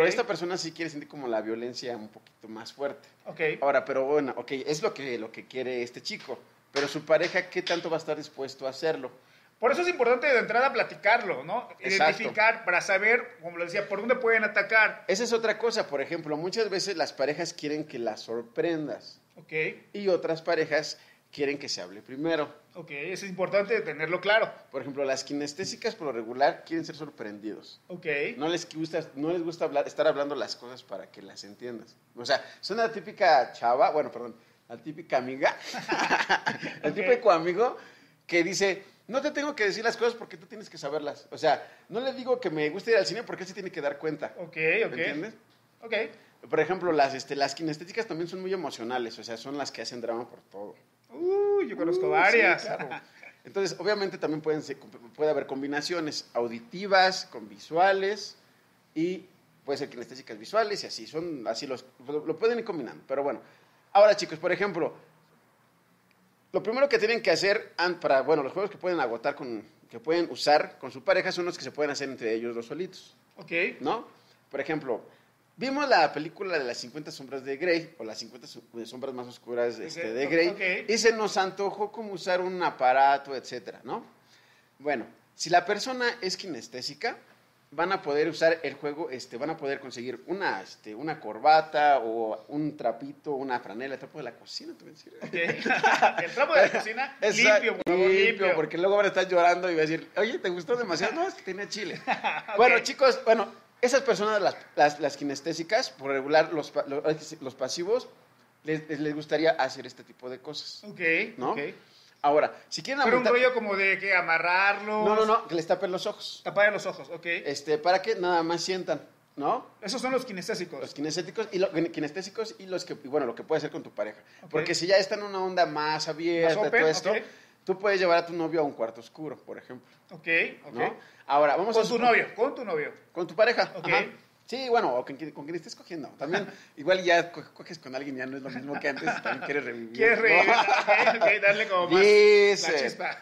Pero esta persona sí quiere sentir como la violencia un poquito más fuerte. Ok. Ahora, pero bueno, ok, es lo que, lo que quiere este chico. Pero su pareja, ¿qué tanto va a estar dispuesto a hacerlo? Por eso es importante de entrada platicarlo, ¿no? Exacto. Identificar para saber, como lo decía, por dónde pueden atacar. Esa es otra cosa, por ejemplo, muchas veces las parejas quieren que las sorprendas Ok, y otras parejas quieren que se hable primero. ok, eso es importante tenerlo claro. Por ejemplo, las kinestésicas por lo regular quieren ser sorprendidos. Ok, No les gusta, no les gusta hablar, estar hablando las cosas para que las entiendas. O sea, son la típica chava, bueno, perdón, la típica amiga, el Ok. típico amigo que dice, no te tengo que decir las cosas porque tú tienes que saberlas. O sea, no le digo que me gusta ir al cine porque él se tiene que dar cuenta. ok, ¿Me ok. entiendes? Ok, Por ejemplo, las, este, las kinestéticas también son muy emocionales, o sea, son las que hacen drama por todo. Uy, yo conozco Uh, varias. sí, claro. Entonces, obviamente también pueden puede haber combinaciones auditivas con visuales y puede ser kinestésicas visuales y así, son así los lo, pueden ir combinando. Pero bueno, ahora chicos, por ejemplo, lo primero que tienen que hacer para, bueno, los juegos que pueden agotar con que pueden usar con su pareja son los que se pueden hacer entre ellos dos solitos. Ok, ¿no? Por ejemplo, vimos la película de las 50 sombras de Grey, o las 50 su- sombras más oscuras este, de Grey, ok. y se nos antojó como usar un aparato, etcétera, ¿no? Bueno, si la persona es kinestésica, van a poder usar el juego, este, van a poder conseguir una, este, una corbata o un trapito, una franela, el trapo de la cocina, te voy a decir. ok. El trapo de la cocina, limpio, por favor, limpio. porque luego van a estar llorando y va a decir, oye, ¿te gustó demasiado? No, es que tenía chile. Ok. Bueno, chicos, bueno, esas personas, las, las, las kinestésicas, por regular, los, los, los pasivos, les, les- gustaría hacer este tipo de cosas. Ok, ¿no? Ahora, si quieren Pero un rollo como de que amarrarlos. No, no, no, que les tapen los ojos. Tapar los ojos, ok. Este, para que nada más sientan, ¿no? Esos son los kinestésicos. Los kinestésicos y, lo- kinestésicos y los que, y bueno, lo que puedes hacer con tu pareja. Porque si ya está en una onda más abierta, Más open, todo esto. Tú puedes llevar a tu novio a un cuarto oscuro, por ejemplo. Ok, ok. ¿no? Ahora, vamos Con a tu supon- novio, con tu novio. Con tu pareja. Ok. ajá. Sí, bueno, o con quien, con quien estés cogiendo. También, igual ya co- coges con alguien, ya no es lo mismo que antes, también quieres revivir. ¿Quieres ¿no? reír? Ok, ok, darle como más Dice. la chispa.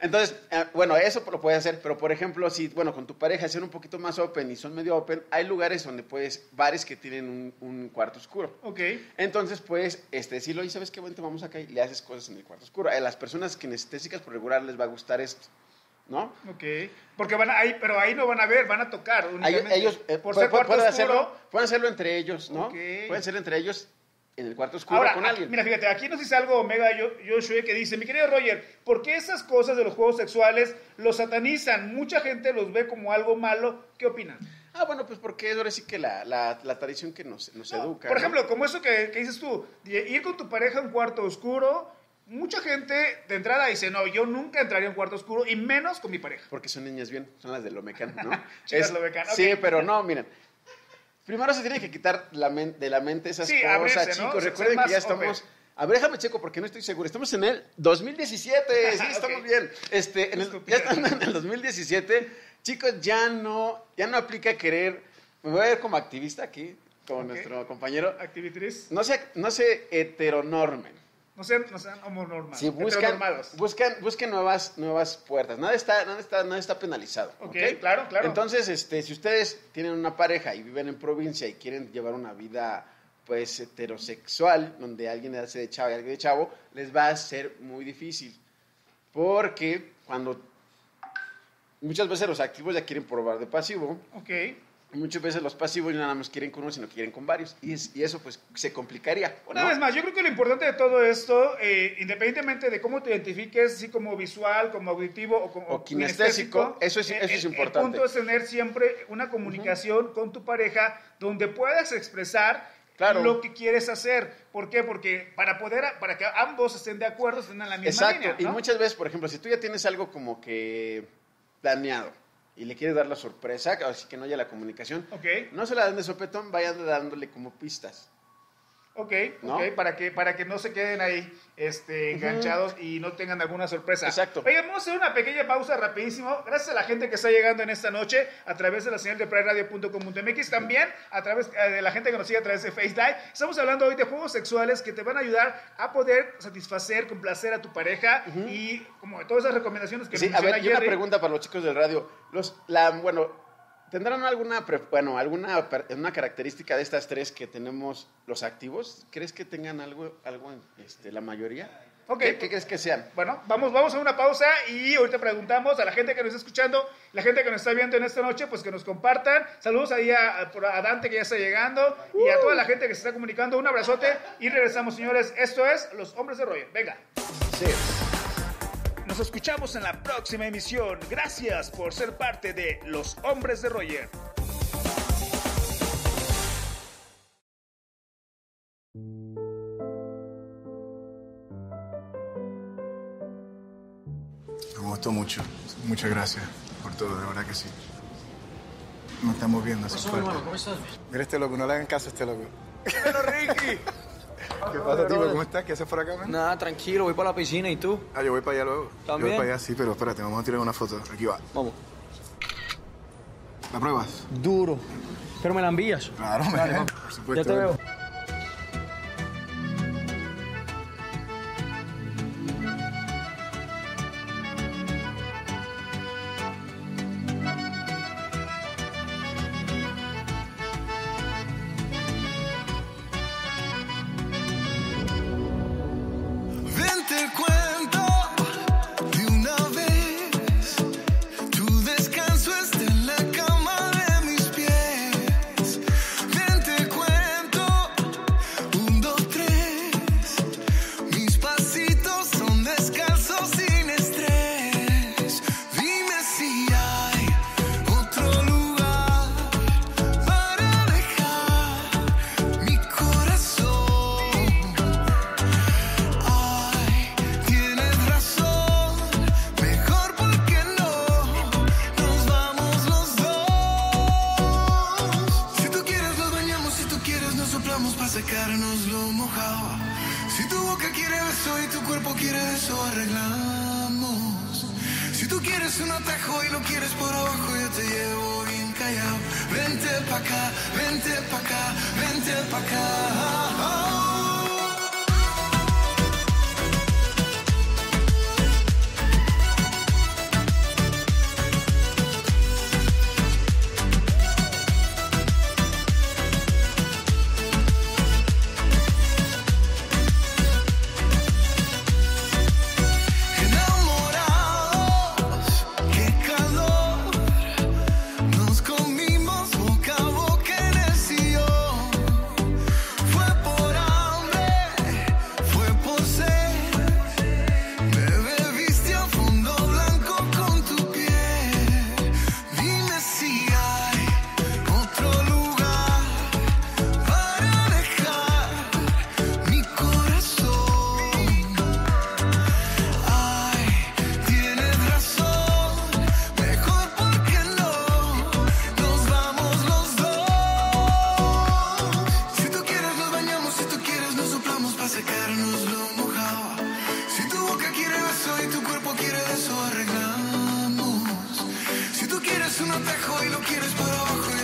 Entonces, eh, bueno, eso lo puedes hacer, pero por ejemplo, si, bueno, con tu pareja son un poquito más open y son medio open, hay lugares donde puedes, bares que tienen un, un cuarto oscuro. Ok, Entonces, pues, este, decirlo, y sabes qué, bueno, vamos acá y le haces cosas en el cuarto oscuro. A las personas kinestésicas por regular les va a gustar esto, ¿no? ok. Porque van a, ahí, pero ahí no van a ver, van a tocar. Únicamente. ellos, eh, por ser oscuro. hacerlo, pueden hacerlo entre ellos, ¿no? Ok. Pueden hacerlo entre ellos en el cuarto oscuro Ahora, con ah, alguien. mira, fíjate, aquí nos dice algo Omega Joshua que dice, mi querido Roger, ¿por qué esas cosas de los juegos sexuales los satanizan? Mucha gente los ve como algo malo. ¿Qué opinan? Ah, bueno, pues porque es ahora sí que la, la, la tradición que nos, nos No, educa. Por ¿no? ejemplo, como eso que, que dices tú, ir con tu pareja a un cuarto oscuro, mucha gente de entrada dice, no, yo nunca entraría a un cuarto oscuro y menos con mi pareja. Porque son niñas bien, son las de Lomecan, ¿no? Chicas Lomecan, ok. Sí, pero no, miren. Primero se tiene que quitar la de la mente esas Sí, cosas, chicos. Recuerden que ya estamos... open. A ver, déjame checo porque no estoy seguro. Estamos en el 2017, sí, estamos bien. Este, en el- ya estando en el 2017, chicos, ya no, ya no aplica querer... Me voy a ver como activista aquí, como nuestro compañero. Activitriz. No se, no se heteronormen. No sean, no sean homonormados. Sí, buscan, buscan, busquen nuevas, nuevas puertas. Nada está, nada está, nada está penalizado. Ok, ¿ok? claro, claro. Entonces, este, si ustedes tienen una pareja y viven en provincia y quieren llevar una vida pues heterosexual, donde alguien hace de chavo y alguien de chavo, les va a ser muy difícil. Porque cuando muchas veces los activos ya quieren probar de pasivo, Ok. Y muchas veces los pasivos ya nada más quieren con uno, sino que quieren con varios. Y, es- y eso pues se complicaría. Una ¿no? vez más, yo creo que lo importante de todo esto, eh, independientemente de cómo te identifiques, así como visual, como auditivo o como O kinestésico, eso es- eh, eso es el- importante. El punto es tener siempre una comunicación con tu pareja donde puedas expresar Claro. lo que quieres hacer. ¿Por qué? Porque para poder, para que ambos estén de acuerdo, estén en la misma Exacto, línea. y ¿no? muchas veces, por ejemplo, si tú ya tienes algo como que planeado y le quieres dar la sorpresa, así que no haya la comunicación, Ok, no se la den de sopetón, vayan dándole como pistas. Ok, ¿No? ok, para que, para que no se queden ahí este, enganchados y no tengan alguna sorpresa. Exacto. Oigan, vamos a hacer una pequeña pausa rapidísimo. Gracias a la gente que está llegando en esta noche a través de la señal de preradio.com.mx, también a través eh, de la gente que nos sigue a través de FaceTime. Estamos hablando hoy de juegos sexuales que te van a ayudar a poder satisfacer, complacer a tu pareja y como todas esas recomendaciones que Sí, a ver, y una pregunta para los chicos del radio. Los, la, bueno, ¿Tendrán alguna, bueno, alguna una característica de estas tres que tenemos los activos? ¿Crees que tengan algo, algo en este, la mayoría? Ok. ¿Qué, qué crees que sean? Bueno, vamos, vamos a una pausa y ahorita preguntamos a la gente que nos está escuchando, la gente que nos está viendo en esta noche, pues que nos compartan. Saludos ahí a, a- por- a Dante que ya está llegando y a toda la gente que se está comunicando. Un abrazote y regresamos, señores. Esto es Los Hombres de Roger. Venga. Sí. Nos escuchamos en la próxima emisión. Gracias por ser parte de Los Hombres de Roger. Me gustó mucho. Muchas gracias por todo, de verdad que sí. Nos estamos viendo, fuerte. Mira este loco, no le hagan caso a este loco. ¡Pero Ricky! ¿Qué pasa, tío? ¿Cómo estás? ¿Qué haces por acá, man? Nada, tranquilo, voy para la piscina y tú. Ah, yo voy para allá luego. ¿También? Yo voy para allá, sí, pero espérate, vamos a tirar una foto. Aquí va. Vamos. ¿La pruebas? Duro. Pero me la envías. Claro, man. Por supuesto. Ya te veo. Para secarnos lo mojado. Si tu boca quiere beso y tu cuerpo quiere eso arreglamos. Si tú quieres un atajo y lo quieres por abajo, yo te llevo bien callado. Vente pa' acá, vente pa' acá, vente pa' acá. Atajo y lo quieres por abajo,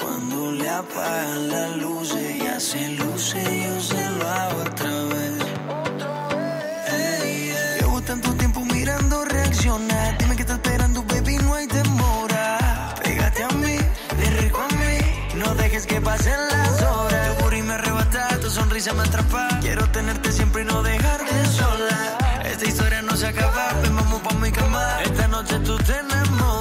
cuando le apagan las luces. Ya se luce, yo se lo hago otra vez. Ey, ey. Llevo tanto tiempo mirando reaccionar. Dime que estás esperando, baby, no hay demora. Pégate a mí, ven rico a mí. No dejes que pasen las horas. Tu booty me arrebata, tu sonrisa me atrapa. Quiero tenerte siempre y no dejarte sola. Esta historia no se acaba, ven vamos pa' mi cama. Esta noche tú te enamoras.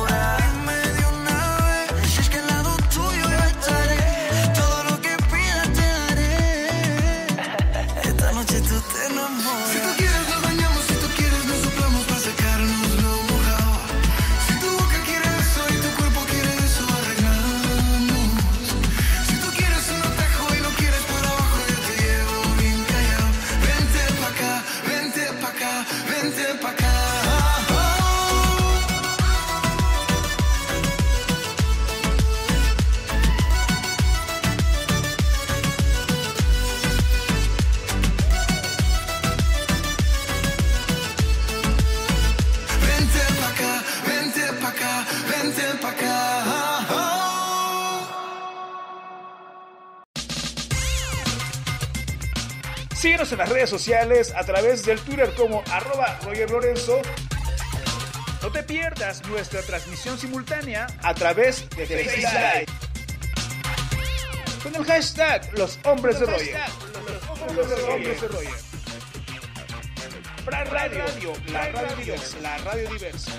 Síguenos en las redes sociales a través del Twitter como arroba Roger Lorenzo. No te pierdas nuestra transmisión simultánea a través de Facebook Live. Con el hashtag Los Hombres de Roger. De. Pra Radio, la radio diversa. La radio diversa.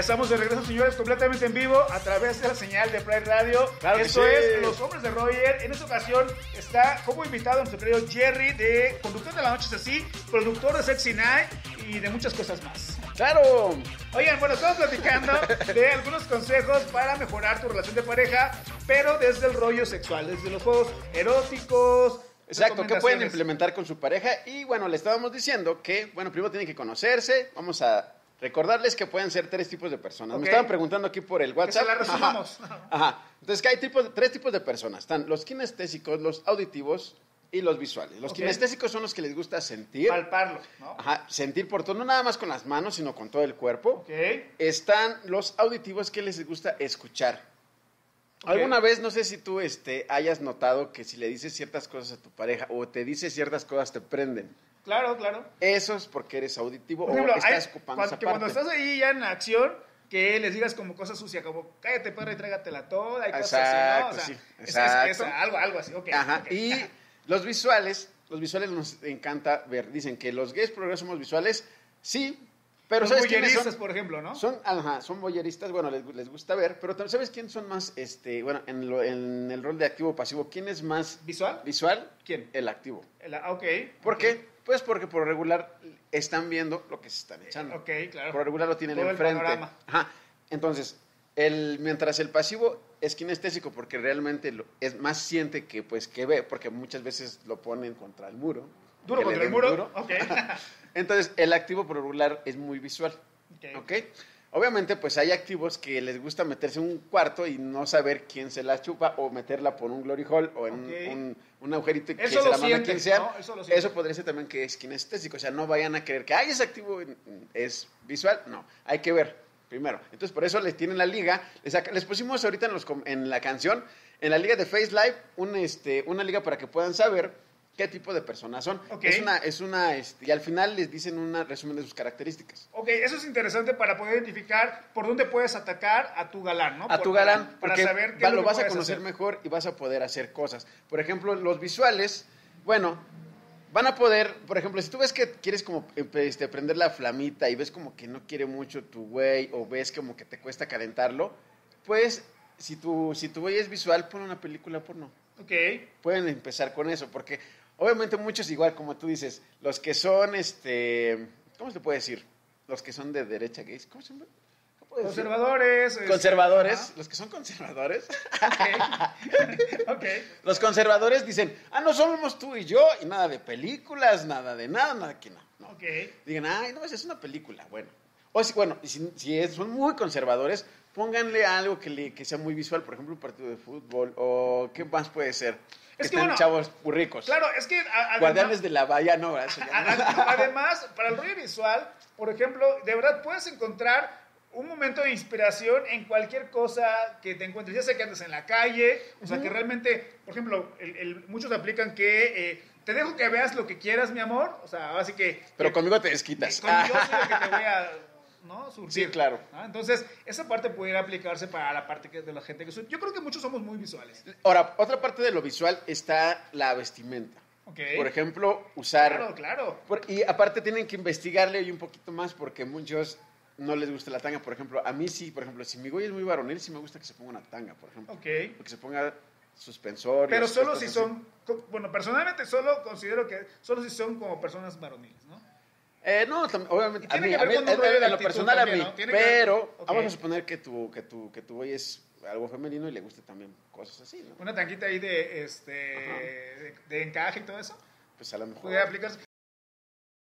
Ya estamos de regreso, señores, completamente en vivo a través de la señal de Pride Radio. Claro Esto sí. es Los Hombres de Roger. En esta ocasión está como invitado nuestro querido Jerry, de conductor de la noche es así, productor de Sexy Night y de muchas cosas más. ¡Claro! Oigan, bueno, estamos platicando de algunos consejos para mejorar tu relación de pareja, pero desde el rollo sexual, desde los juegos eróticos. Exacto, ¿qué pueden implementar con su pareja? Y bueno, le estábamos diciendo que, bueno, primero tienen que conocerse. Vamos a recordarles que pueden ser tres tipos de personas. Ok. Me estaban preguntando aquí por el WhatsApp. se la. Ajá. Ajá. Entonces, que hay tipos, tres tipos de personas. Están los kinestésicos, los auditivos y los visuales. Los Ok. kinestésicos son los que les gusta sentir. Palparlo, ¿no? Ajá, sentir por todo, no nada más con las manos, sino con todo el cuerpo. Ok. Están los auditivos que les gusta escuchar. Ok. ¿Alguna vez, no sé si tú este, hayas notado que si le dices ciertas cosas a tu pareja o te dice ciertas cosas te prenden? Claro, claro. Eso es porque eres auditivo Por ejemplo, o estás hay- ocupando cuando, esa que cuando parte. estás ahí ya en acción, que les digas como cosas sucias, como cállate perra y trágatela toda y cosas así, ¿no? O Exacto, sea, sí, es- es- exacto. es algo, algo así, ok. Ajá, ok. y los visuales, los visuales nos encanta ver. Dicen que los gays progresos somos visuales, sí, pero Los ¿sabes quiénes voyeristas, son? por ejemplo, ¿no? Son, ajá, son boyeristas, bueno, les, les gusta ver, pero ¿sabes quién son más, este, bueno, en, lo- en el rol de activo pasivo, quién es más ¿Visual? visual? ¿Quién? El activo. El- ah, ok. ¿Por qué? Pues porque por regular están viendo lo que se están echando. Ok, claro. Por regular lo tienen Todo el enfrente. panorama. Ajá. Entonces, el, mientras el pasivo es kinestésico porque realmente lo- es más siente que pues que ve, porque muchas veces lo ponen contra el muro. Duro contra el muro. duro. Ok. Entonces, el activo por regular es muy visual. Ok. ¿Ok? Obviamente, pues hay activos que les gusta meterse en un cuarto y no saber quién se la chupa o meterla por un glory hole o en un- Ok. un, un agujerito y que Eso se la sienten, quien sea. ¿no? Eso podría ser también que es kinestésico. O sea, no vayan a creer que, ay, es activo, es visual. No, hay que ver primero. Entonces, por eso les tienen la liga. Les, les pusimos ahorita en, los, en la canción, en la liga de Face Live, un, este, una liga para que puedan saber qué tipo de personas son. Ok. Es una, es una, este, y al final les dicen un resumen de sus características. Ok, eso es interesante para poder identificar por dónde puedes atacar a tu galán, ¿no? a Por- tu para- galán, Para, porque saber qué va- lo que vas a conocer hacer. mejor y vas a poder hacer cosas. Por ejemplo, los visuales, bueno, van a poder, por ejemplo, si tú ves que quieres como eh, este, prender la flamita y ves como que no quiere mucho tu güey o ves como que te cuesta calentarlo, pues si tu, si tu güey es visual, pon una película porno. Ok. Pueden empezar con eso, porque obviamente muchos igual, como tú dices, los que son, este, ¿cómo se puede decir? Los que son de derecha gays, ¿cómo se llama? Conservadores. este, Conservadores, los que son conservadores, Ok. ok. los conservadores dicen, ah, no somos tú y yo, y nada de películas, nada de nada, nada que no. no. Ok. Digan, ay, no, es una película, bueno. O si, bueno, si, si es- son muy conservadores, pónganle algo que, le- que sea muy visual, por ejemplo, un partido de fútbol, o ¿qué más puede ser? Es que están bueno, chavos muy ricos. Claro, es que. además- Guardianes de la Bahía, no, ¿verdad? Eso ya no. Además, para el rollo visual, por ejemplo, de verdad puedes encontrar un momento de inspiración en cualquier cosa que te encuentres, ya sea que andes en la calle, o sea, que realmente, por ejemplo, el- el- muchos aplican que eh, te dejo que veas lo que quieras, mi amor, o sea, así que... Pero que- conmigo te desquitas. con yo soy lo que te voy a, ¿no? Sí, claro. ¿no? Entonces, esa parte pudiera aplicarse para la parte que- de la gente que... Yo creo que muchos somos muy visuales. Ahora, otra parte de lo visual está la vestimenta. Por ejemplo, usar... Claro, claro. Por- y aparte tienen que investigarle hoy un poquito más porque muchos no les gusta la tanga. Por ejemplo, a mí sí, por ejemplo, si mi güey es muy varonil, sí me gusta que se ponga una tanga, por ejemplo. Ok. O que se ponga suspensorios. Pero solo si son, bueno, personalmente solo considero que solo si son como personas varoniles, ¿no? Eh, no, obviamente. A mí, que a mí, lo personal también, a mí. Pero vamos a suponer que tu, que, tu, que tu güey es algo femenino y le guste también cosas así, ¿no? Una tanquita ahí de, este, de, de encaje y todo eso. Pues a lo mejor. Puede aplicarse.